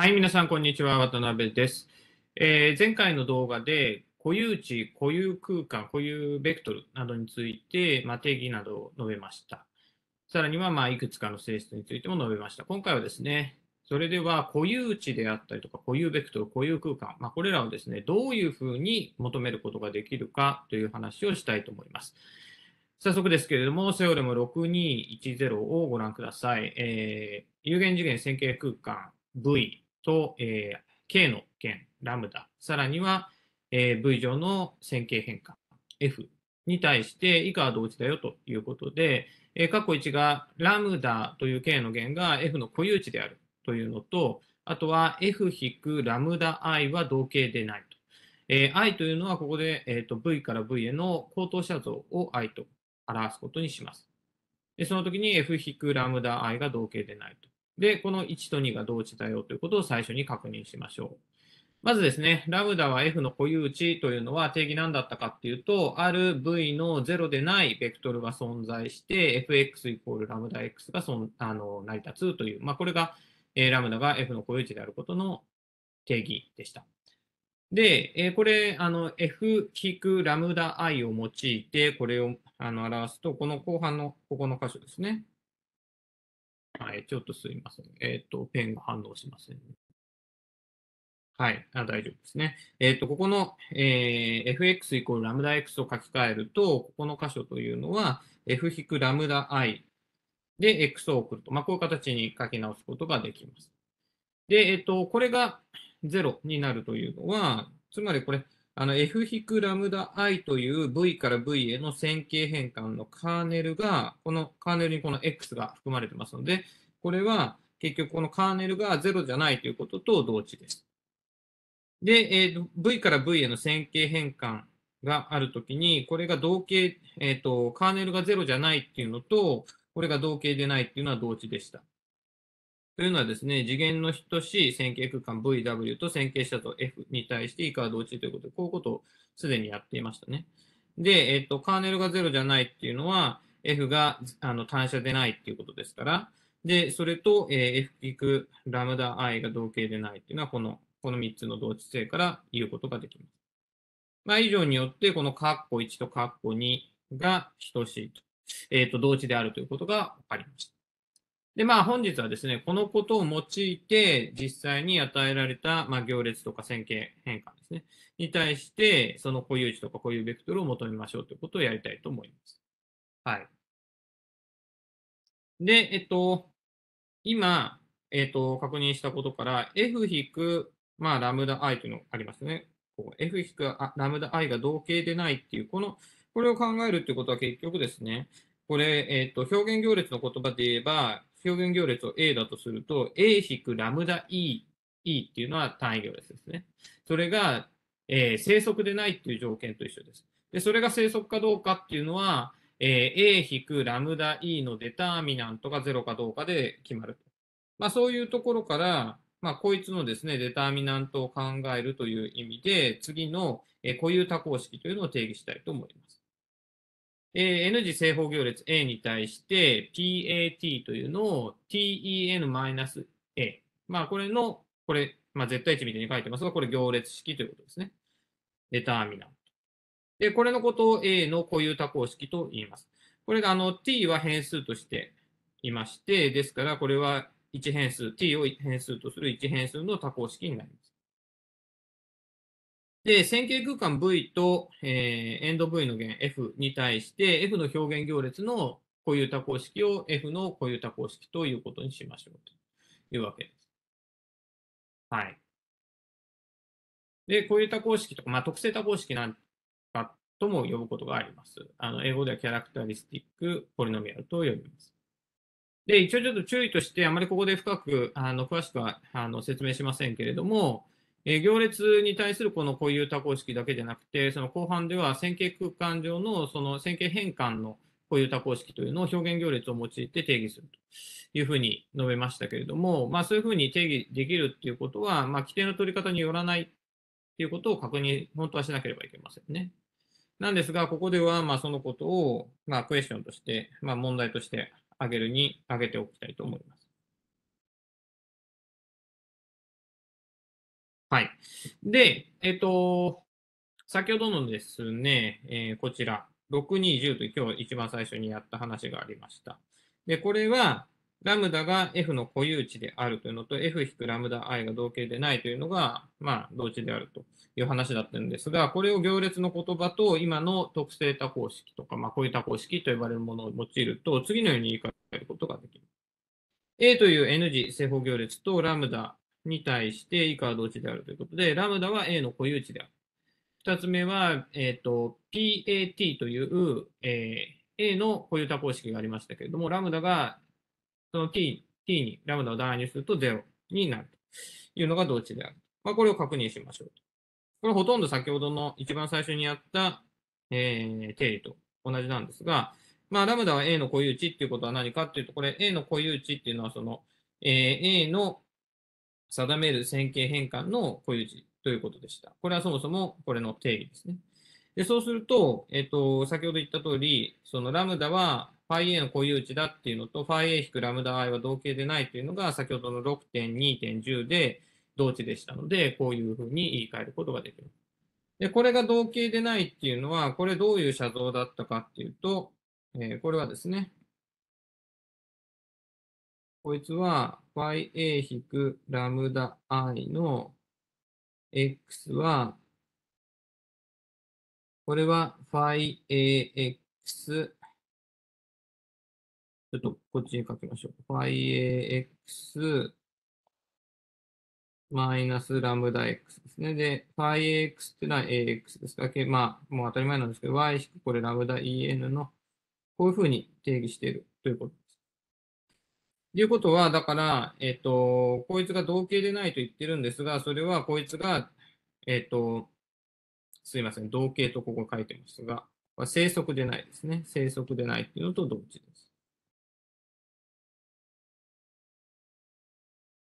はい、皆さん、こんにちは。渡辺です。えー前回の動画で、固有値、固有空間、固有ベクトルなどについて、まあ、定義などを述べました。さらには、まあ、いくつかの性質についても述べました。今回はですね、それでは固有値であったりとか、固有ベクトル、固有空間、まあ、これらをですね、どういうふうに求めることができるかという話をしたいと思います。早速ですけれども、セオレム6210をご覧ください。えー有限次元線形空間 V と、えー K の弦、ラムダ、さらには、えー V 上の線形変換 F に対して以下は同値だよということで、えー、括弧1がラムダという K の弦が F の固有値であるというのと、あとは F 引くラムダ I は同型でないと。えー I というのはここで、えーと V から V への高等写像を I と表すことにします。でその時に F 引くラムダ I が同型でないと。で、この1と2が同値だよということを最初に確認しましょう。まずですね、ラムダは F の固有値というのは定義何だったかっていうと、ある V の0でないベクトルが存在して、fx イコールラムダ x がそんあの成り立つという、まあ、これが、えーラムダが F の固有値であることの定義でした。で、えーこれ、あの、F 引くラムダ i を用いて、これをあの表すと、この後半のここの箇所ですね。はい、ちょっとすいません。えっ、と、ペンが反応しませんね。はい、あ大丈夫ですね。えっ、と、ここの、えー fx イコールラムダ x を書き換えると、ここの箇所というのは、f 引くラムダ i で x を送ると、まあ、こういう形に書き直すことができます。で、えっ、と、これが0になるというのは、つまりこれ、あの f 引くラムダ i という v から v への線形変換のカーネルが、このカーネルにこの x が含まれてますので、これは結局このカーネルが0じゃないということと同値です。で、えー V から V への線形変換があるときに、これが同型、えっ、と、カーネルが0じゃないっていうのと、これが同型でないっていうのは同値でした。というのはですね、次元の等しい線形空間 VW と線形写像 F に対して以下は同値ということで、こういうことをすでにやっていましたね。で、えっ、と、カーネルが0じゃないっていうのは、F があの単車でないっていうことですから、で、それと、えー F 引くラムダ i が同型でないっていうのは、この、この3つの同値性から言うことができます。まあ、以上によって、このカッコ1とカッコ2が等しいと、えっ、と、同値であるということが分かりました。で、まあ、本日はですね、このことを用いて、実際に与えられた、まあ、行列とか線形変換ですね、に対して、その固有値とか固有ベクトルを求めましょうということをやりたいと思います。はい。で、えっと、今、えっと、確認したことから、f 引く、まあ、ラムダ i というのがありますね。f 引くラムダ i が同型でないっていう、この、これを考えるっていうことは結局ですね、これ、えっと、表現行列の言葉で言えば、表現行列を A だとすると、A 引くラムダ E、E っていうのは単位行列ですね。それが、えー生息でないっていう条件と一緒です。で、それが正則かどうかっていうのは、えー A 引くラムダ E の determinant が0かどうかで決まると。まあ、そういうところから、まあ、こいつのですね、 determinant を考えるという意味で、次の、えー固有多項式というのを定義したいと思います。えー N 次正方行列 A に対して PAT というのを tEn-A。まあ、これの、これ、まあ、絶対値みたいに書いてますが、これ行列式ということですね。Determinant。で、これのことを A の固有多項式と言います。これがあの t は変数としていまして、ですからこれは1変数、t を変数とする1変数の多項式になります。で、線形空間 V と、えーエンド V の弦 F に対して F の表現行列の固有多項式を F の固有多項式ということにしましょうというわけです。はい。で、固有多項式とか、まあ、特性多項式なんかとも呼ぶことがあります。あの英語ではキャラクタリスティックポリノミアルと呼びます。で、一応ちょっと注意として、あまりここで深く、あの詳しくはあの説明しませんけれども、え行列に対するこの固有多項式だけじゃなくて、その後半では線形空間上のその線形変換の固有多項式というのを表現行列を用いて定義するというふうに述べましたけれども、まあ、そういうふうに定義できるっていうことは、まあ、規定の取り方によらないっていうことを確認、本当はしなければいけませんね。なんですが、ここでは、まあ、そのことを、まあ、クエスチョンとして、まあ、問題として挙げるに、挙げておきたいと思います。はい。で、えっ、と、先ほどのですね、えーこちら、620と今日一番最初にやった話がありました。で、これは、ラムダが F の固有値であるというのと、F 引くラムダ i が同型でないというのが、まあ、同値であるという話だったんですが、これを行列の言葉と今の特性多項式とか、まあ、こういう多項式と呼ばれるものを用いると、次のように言い換えることができる。A という N 次正方行列とラムダに対して以下は同値であるということで、ラムダは A の固有値である。二つ目は、えっ、と、PAT という、えー A の固有多項式がありましたけれども、ラムダがその t, t にラムダを代入すると0になるというのが同値である。まあ、これを確認しましょう。これほとんど先ほどの一番最初にやった、えー定理と同じなんですが、まあ、ラムダは A の固有値っていうことは何かっていうと、これ A の固有値っていうのはその、えー A の定める線形変換の固有値ということでした。これはそもそもこれの定義ですね。で、そうすると、えっと、先ほど言った通り、そのラムダは phi a の固有値だっていうのと、phi a 引くラムダ i は同型でないというのが、先ほどの6.2.10で同値でしたので、こういうふうに言い換えることができる。で、これが同型でないっていうのは、これどういう写像だったかっていうと、えーこれはですね、こいつは phi a 引くラムダ i の x は、これは phi ax、ちょっとこっちに書きましょう。phi ax マイナスラムダ x ですね。で、phi ax っていうのは ax ですだけ、まあ、もう当たり前なんですけど、y 引くこれラムダ en の、こういうふうに定義しているというこ。ということは、だから、えっ、と、こいつが同型でないと言ってるんですが、それはこいつが、えっ、と、すいません、同型とここ書いてますが、生息でないですね。生息でないっていうのと同値です。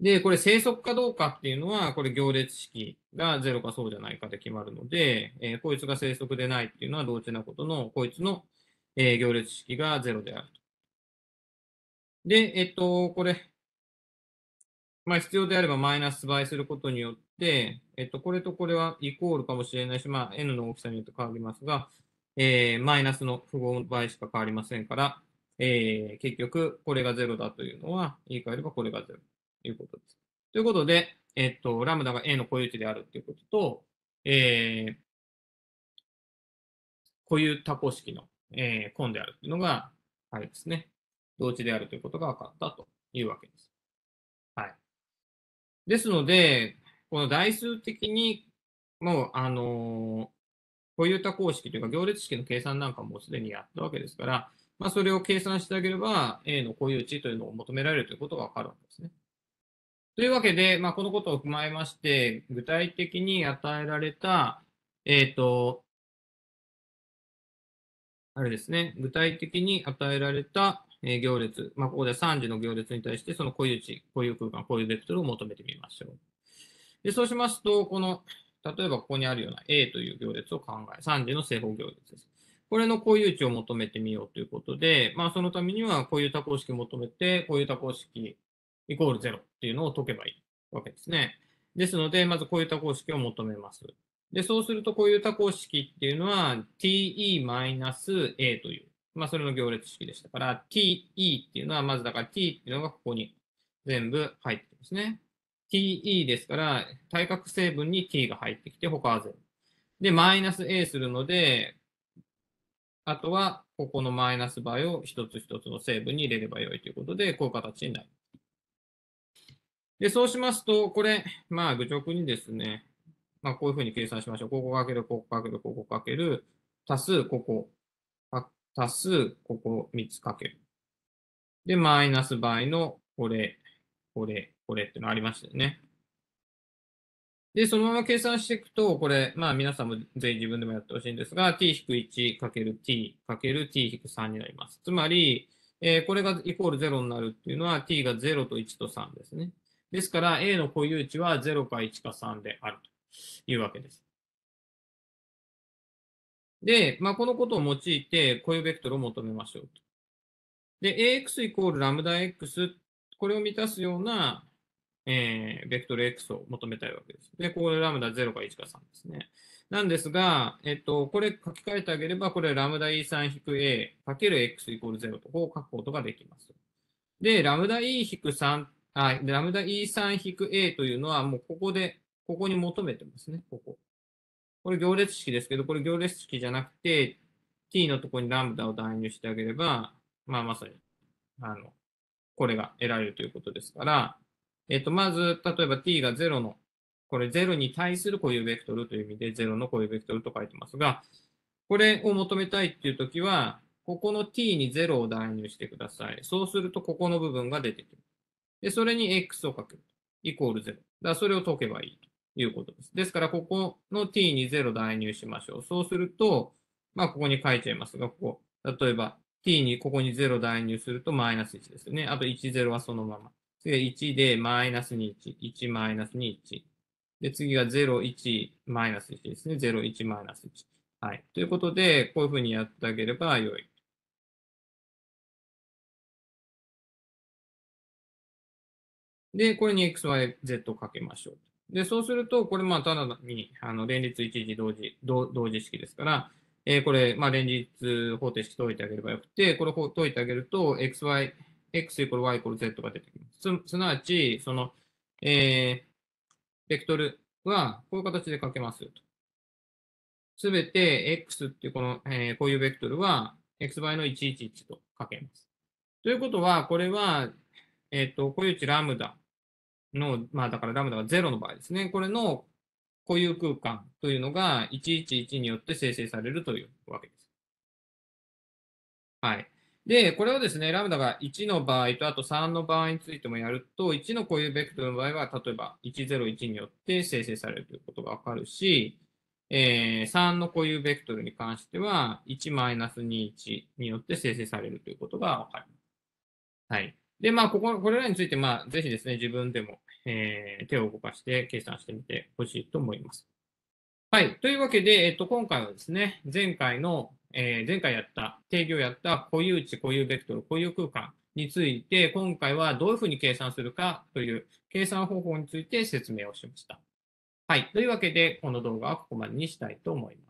で、これ生息かどうかっていうのは、これ行列式が0かそうじゃないかで決まるので、えーこいつが生息でないっていうのは同値なことの、こいつの、えー行列式が0であると。で、えっと、これ、まあ必要であればマイナス倍することによって、えっと、これとこれはイコールかもしれないし、まあ n の大きさによって変わりますが、えーマイナスの符号の倍しか変わりませんから、えー結局これが0だというのは、言い換えればこれが0ということです。ということで、えっと、ラムダが A の固有値であるということと、えー固有多項式の、えー根であるというのが、あれですね、同値であるということが分かったというわけです。はい。ですので、この代数的に、もう、あのー固有多項式というか行列式の計算なんかもすでにやったわけですから、まあ、それを計算してあげれば、A の固有値というのを求められるということがわかるわけですね。というわけで、まあ、このことを踏まえまして、具体的に与えられた、えっ、と、あれですね、具体的に与えられた、え行列、まあ、ここで3次の行列に対して、その固有値、固有空間、固有ベクトルを求めてみましょう。でそうしますと、この、例えばここにあるような A という行列を考え、3次の正方行列です。これの固有値を求めてみようということで、まあ、そのためには固有多項式を求めて、固有多項式イコール0っていうのを解けばいいわけですね。ですので、まず固有多項式を求めます。で、そうすると固有多項式っていうのは te-a という、まあ、それの行列式でしたから、te っていうのは、まずだから t っていうのがここに全部入ってますね。te ですから、対角成分に t が入ってきて、他は0。で、マイナス a するので、あとは、ここのマイナス倍を一つ一つの成分に入れればよいということで、こういう形になる。で、そうしますと、これ、まあ、愚直にですね、まあ、こういうふうに計算しましょう。ここかける、ここかける、ここかける、足す、ここ、足す、ここ3つかける。で、マイナス倍の、これ、これ、これってのありましたよね。で、そのまま計算していくと、これ、まあ皆さんもぜひ自分でもやってほしいんですが、t-1 かける t かける t-3 になります。つまり、えーこれがイコール0になるっていうのは t が0と1と3ですね。ですから、A の固有値は0か1か3であるというわけです。で、まあ、このことを用いて固有ベクトルを求めましょうと。で、ax イコールラムダ x、これを満たすような、えー、ベクトル x を求めたいわけです。で、ここでラムダ0か1か3ですね。なんですが、えっと、これ書き換えてあげれば、これラムダ e3-a かける x イコール0とこう書くことができます。で、ラムダ e-3、あ、ラムダ e3-a というのはもうここで、ここに求めてますね、ここ。これ行列式ですけど、これ行列式じゃなくて、t のところにラムダを代入してあげれば、まあまさに、あの、これが得られるということですから、えっと、まず、例えば t が0の、これ0に対する固有ベクトルという意味で0の固有ベクトルと書いてますが、これを求めたいっていうときは、ここの t に0を代入してください。そうすると、ここの部分が出てくる。で、それに x をかける。イコール0。だそれを解けばいいということです。ですから、ここの t に0代入しましょう。そうすると、まあ、ここに書いちゃいますが、ここ、例えば、t にここに0代入するとマイナス1ですよね。あと1、0はそのまま。次が1でマイナス2、1、1マイナス2、1。で、次が0、1、マイナス1ですね。0、1、マイナス1。はい。ということで、こういうふうにやってあげれば良い。で、これに x、y、z をかけましょう。で、そうすると、これ、まあ、ただに、あの、連立一時同時、同同時式ですから、えー、これ、まあ、連立方程式解いてあげればよくて、これを解いてあげると、x、y、x イコール y イコール z が出てきます。すすなわち、その、えー、ベクトルはこういう形で書けます。すべて x っていうこの、えー、こういうベクトルは x 倍の111と書けます。ということは、これは、えっ、ー、と、固有値ラムダの、まあだからラムダが0の場合ですね。これの固有空間というのが111によって生成されるというわけです。はい。で、これをですね、ラムダが1の場合と、あと3の場合についてもやると、1の固有ベクトルの場合は、例えば101によって生成されるということがわかるし、えー、3の固有ベクトルに関しては、1-21によって生成されるということがわかります。はい。で、まあ、ここ、これらについて、まあ、ぜひですね、自分でも、えー、手を動かして計算してみてほしいと思います。はい。というわけで、えっと、今回はですね、前回の、えー、前回やった、定義をやった固有値、固有ベクトル、固有空間について、今回はどういうふうに計算するかという計算方法について説明をしました。はい。というわけで、この動画はここまでにしたいと思います。